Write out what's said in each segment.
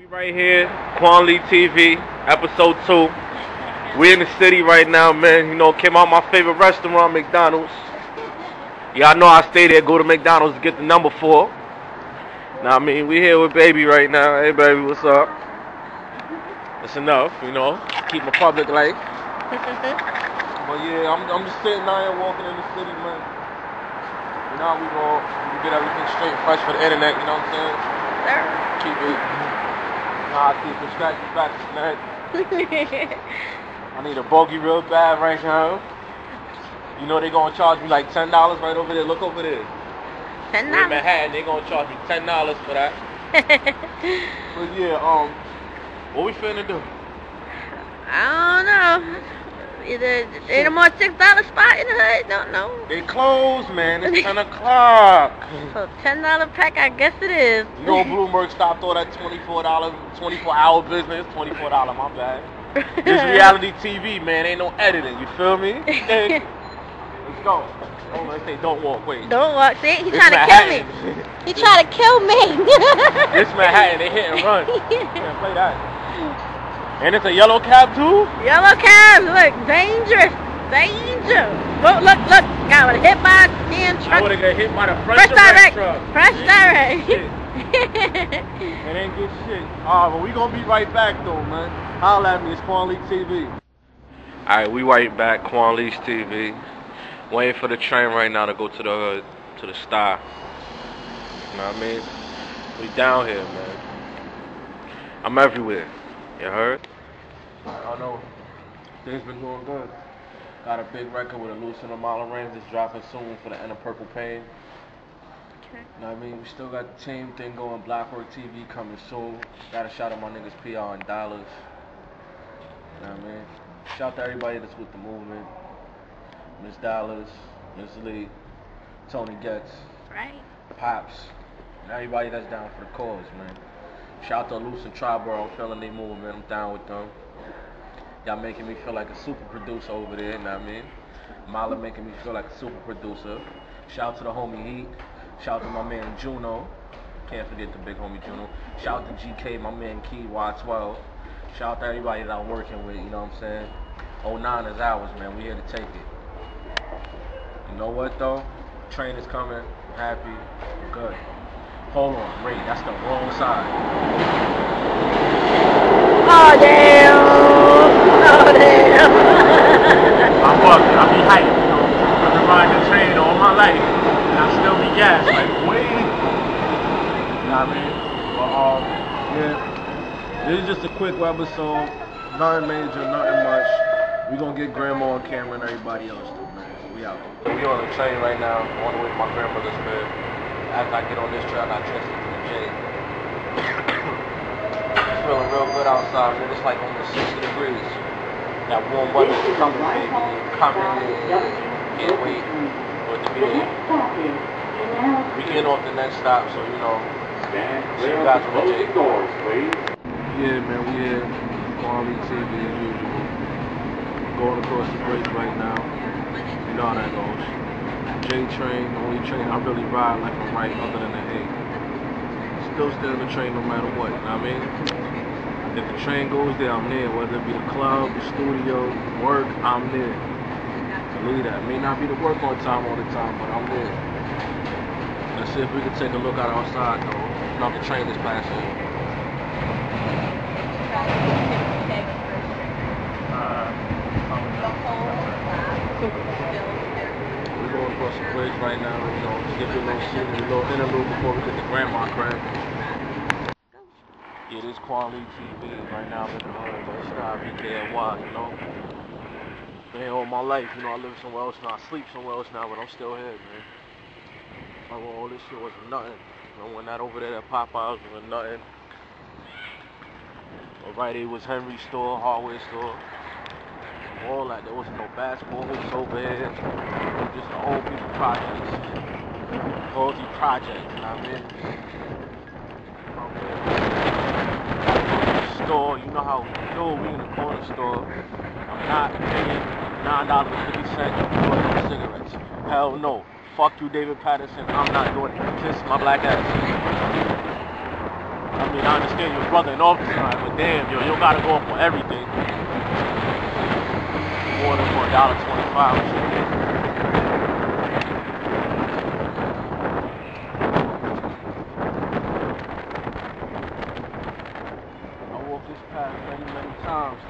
We right here, Kwan Lee TV, episode two. We in the city right now, man. You know, came out my favorite restaurant, McDonald's. Y'all know I stay there, go to McDonald's to get the number four. Now, I mean, we here with baby right now. Hey, baby, what's up? That's enough, you know. Keep my public life. But yeah, I'm, I'm just sitting out here walking in the city, man. You know we go, we get everything straight and fresh for the internet, you know what I'm saying? Sir. Keep it, nah, keep it scratchy, scratchy, snack. I need a bogey real bad right now. You know they gonna charge me like ten dollars right over there. Look over there. Ten dollars. In. Manhattan, they gonna charge me ten dollars for that. But yeah, um, what we finna do? I don't know. Either ain't a more six dollar spot in the hood. Don't know. They closed, man. It's ten o'clock. So ten dollar pack, I guess it is. You know Bloomberg stopped all that twenty-four dollar, twenty-four hour business. Twenty-four dollar, my bad. This reality TV, man. Ain't no editing. You feel me? Let's go. Oh, let's say don't walk. Wait. Don't walk. See, he It's trying to kill me. He trying to kill me. This Manhattan, they hit and run. Can't play that. And it's a yellow cab too. Yellow cab, look, dangerous, danger. Look, oh, look, look. Got hit by a damn I truck. would have got hit by the Fresh fresh direct direct. truck. Fresh Shit. direct. It ain't good shit. Alright, but we gonna be right back though, man. Holla at me, it's Kwan Lee TV. Alright, we right back, Kwan Lee's TV. Waiting for the train right now to go to the hood, to the star. You know what I mean? We down here, man. I'm everywhere. You heard? I don't know. Things been going good. Got a big record with a loose in a mile of range that's dropping soon for the end of Purple Pain. Okay. You know what I mean? We still got the team thing going, Blockwork TV coming soon. Got a shout out my niggas PR and Dollars. You know what I mean? Shout out to everybody that's with the movement. Miss Dollars, Miss Lee, Tony Getz, right. Pops, and everybody that's down for the cause, man. Shout out to and Triborough, I'm feeling they movement, I'm down with them. Y'all making me feel like a super producer over there, you know what I mean? Mala making me feel like a super producer. Shout out to the homie Heat. Shout out to my man Juno. Can't forget the big homie Juno. Shout out to GK, my man Key Y12. Shout out to everybody that I'm working with, you know what I'm saying? 09 is ours, man. We here to take it. You know what though? Train is coming. I'm happy. I'm good. Hold on, wait, that's the wrong side. Oh damn. Oh damn. I'm bugging. I be hyped, you know. I've been riding the train all my life. And I still be gassed. Like, wait. You know what I mean? But, um, yeah. This is just a quick episode. Nothing major, nothing much. we going to get grandma on camera and everybody else, too, man. We out. We on the train right now, on the way to my grandmother's bed. After I get on this train, I transfer to the J. It's feeling real good outside, man. It's like almost 60 degrees. That warm weather's coming, baby. Coming. Can't wait for it to be here. We getting off the next stop, so you know. See you guys on the J. Yeah, man, we here. Kwan Lee TV as usual. Going across the bridge right now. You know how that goes. J train, the only train I really ride like I'm right other than the A. Still stay on the train no matter what, you know what I mean? If the train goes there, I'm there. Whether it be the club, the studio, work, I'm there. Believe that. May not be the work on time all the time, but I'm there. Let's see if we can take a look out outside though. Now the train is passing. We're going across the bridge right now, you know, to give you a little scenery, a little interlude before we get to grandma crib. Yeah, this Kwan Lee TV right now I'm in the hood, but it's not BKNY, you know. Man, all my life, you know, I live somewhere else now, I sleep somewhere else now, but I'm still here, man. Like, well, all this shit was nothing. You know, when that over there at Popeyes was nothing. Right, it was Henry's store, hardware store. All that. There wasn't no basketball hoops over here. Just the old people projects. Faulty projects, you know what I mean? Store, you know how we do, we in the corner store. I'm not paying nine dollars and fifty cents for cigarettes. Hell no. Fuck you, David Paterson. I'm not doing it. Kiss my black ass. I mean, I understand your brother in office, right? But damn, yo, you gotta go up for everything. Water for a dollar twenty-five. I walked this path many, many times.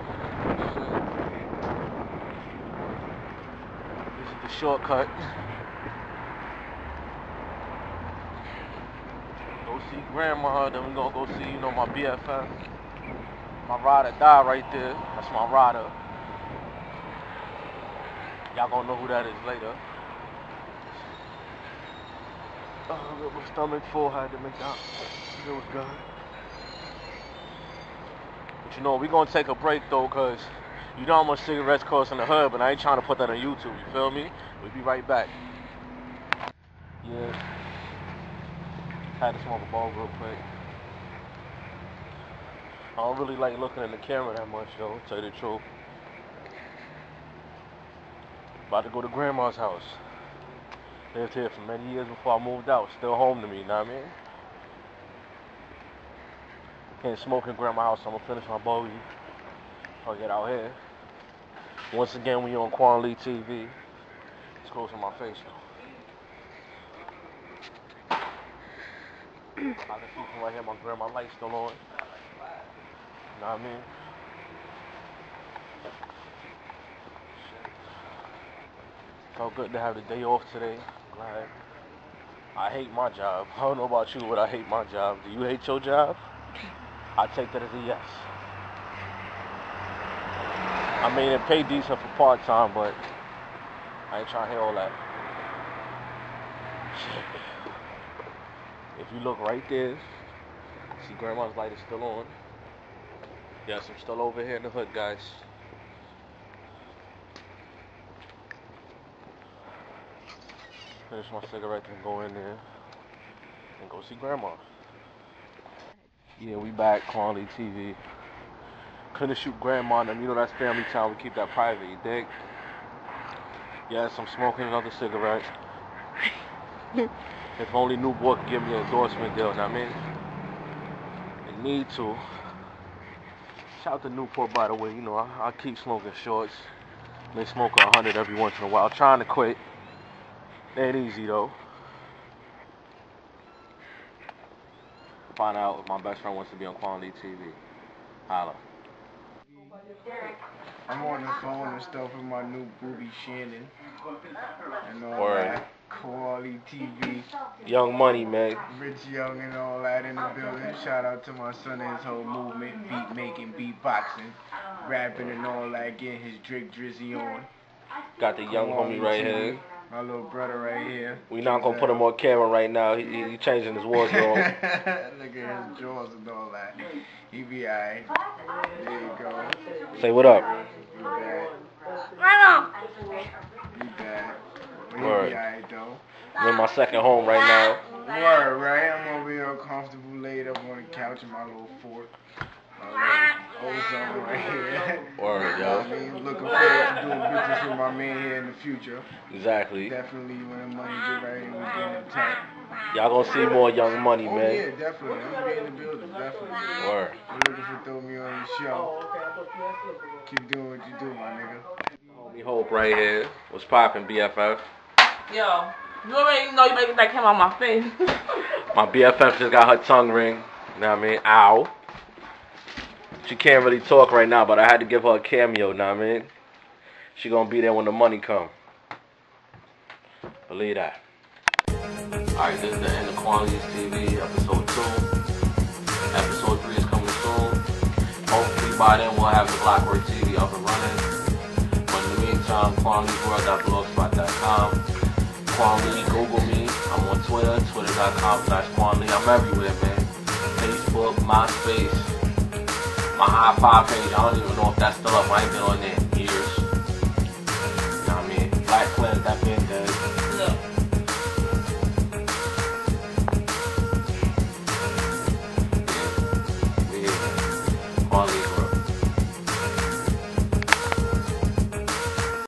This is the shortcut. Go see grandma, then we gonna go see, you know, my BFF. My rider died right there. That's my rider. Y'all gonna know who that is later. Oh, my stomach full, I had to make that. It was good. But you know, we gonna take a break though, cause you know how much cigarettes cost in the hood, but I ain't trying to put that on YouTube, you feel me? We'll be right back. Yeah. Had to smoke a ball real quick. I don't really like looking in the camera that much though, tell you the truth. About to go to grandma's house. Lived here for many years before I moved out. Still home to me, you know what I mean? Can't smoke in grandma's house, so I'm gonna finish my bogey. I'll get out here. Once again, we on Kwan Lee TV. It's close to my face though. I can see from right here my grandma light's still on. You know what I mean? Felt good to have the day off today. Glad. I hate my job. I don't know about you, but I hate my job. Do you hate your job? I take that as a yes. I mean, it pay decent for part time, but I ain't trying to hear all that. If you look right there, see grandma's light is still on. Yes, I'm still over here in the hood, guys. Finish my cigarette and go in there and go see grandma. Yeah, we back, Kwan Lee TV. Couldn't shoot grandma and them. You know that's family time. We keep that private, you dig? Yes, I'm smoking another cigarette. if only Newport could give me an endorsement deal, know I mean? They need to. Shout out to Newport, by the way. You know, I, I keep smoking shorts. They smoke a hundred every once in a while. Trying to quit. Ain't easy though. Find out if my best friend wants to be on Kwan Lee TV. Holla. I'm on the phone and stuff with my new booby Shannon. And all Word. that. Kwan Lee TV. Young Money, man. Rich Young and all that in the building. Shout out to my son and his whole movement. Beat making, beatboxing, rapping and all that. Getting his Drake Drizzy on. Got the young homie right here. My little brother right here. We not gonna put him on camera right now. He, he, he changing his wardrobe. Look at his jaws and all that. He be alright. There you go. Say what up. He bad. He bad. But he Word. be alright though. I'm in my second home right now. Word, right? I'm over here comfortable, laid up on the couch in my little fort. My little ozone right here. Word, You know yo. I mean? Looking forward to doing business with my man here in the future. Exactly. Definitely when the money get right and we get in tech. Y'all gonna see more Young Money, Oh man. yeah, definitely. I'm gonna be in the building, definitely. Word. You're looking for throw me on your show. Keep doing what you do, my nigga. Homie Hope right here. What's poppin', BFF? Yo, you already know you better get that camera on my face. My BFF just got her tongue ring. You know what I mean? Ow. She can't really talk right now, but I had to give her a cameo, know what I mean? She gonna be there when the money come. Believe that. Alright, this is the end of Kwan Lee's TV, episode 2. Episode 3 is coming soon. Hopefully by then we'll have the Blackbird TV up and running. But in the meantime, KwanLeesWorld.blogspot.com. Kwan Google me. I'm on Twitter, twitter.com slash Kwan. I'm everywhere, man. Facebook, MySpace, my high five page. I don't even know if that's still up. I ain't been on there